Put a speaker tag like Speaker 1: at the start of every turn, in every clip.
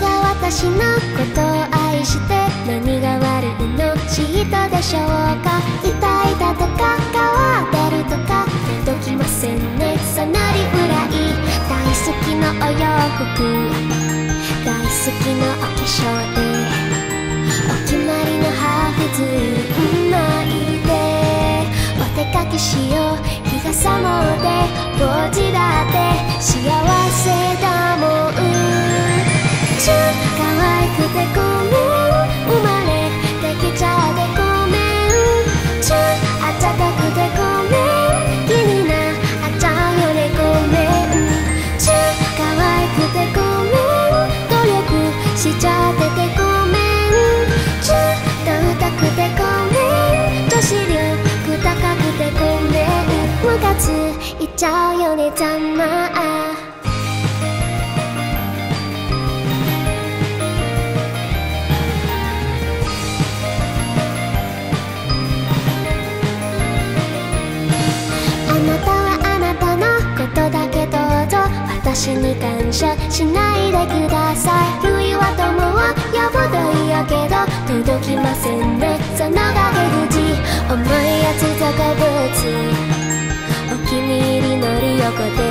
Speaker 1: 私のことを愛して何が悪いの知ったでしょうか？痛いだとか変わってるとか？届きませんね。そのりぐらい大好きなお洋服。大好きなお化粧でお決まりのハーフズ。巻いてお出かけしよう。日傘もでポーチだって。ちゃっててごめん。ちゅと歌くてごめん。女子力高くてごめん。ムカついちゃうよねざま私に感謝しないでください。類は友を呼ぶといいやけど届きませんね。その崖口重いやつとか物お気に入りのり横で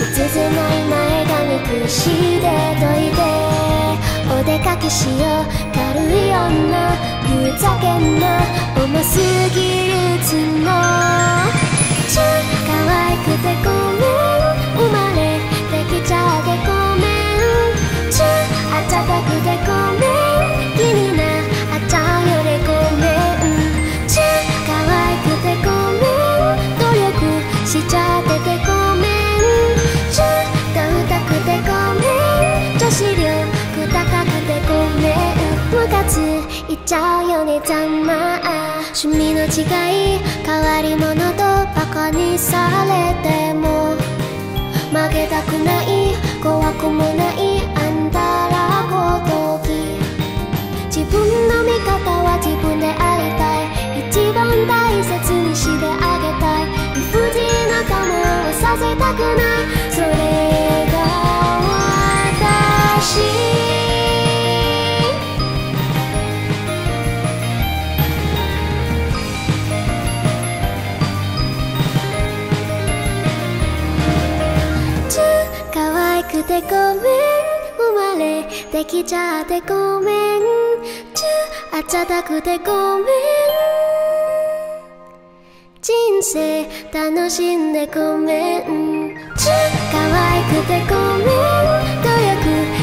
Speaker 1: 突然ない前髪くしで解いてお出かけしよう。軽い女ふざけんな。重すぎるつもちよねざまあ。趣味の違い変わり者とバカにされても。負けたくない怖くもないあんたらごとき。自分の身可愛くてごめん。生まれてきちゃってごめん。ちゅあったくてごめん。人生楽しんでごめん。ちゅ可愛くてごめん。努力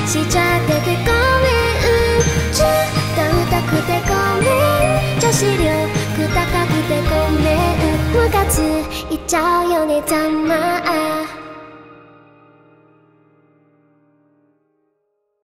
Speaker 1: しちゃっててごめん。ちゅと歌くてごめん。女子力高くてごめん。ムカついちゃうよねざま。あ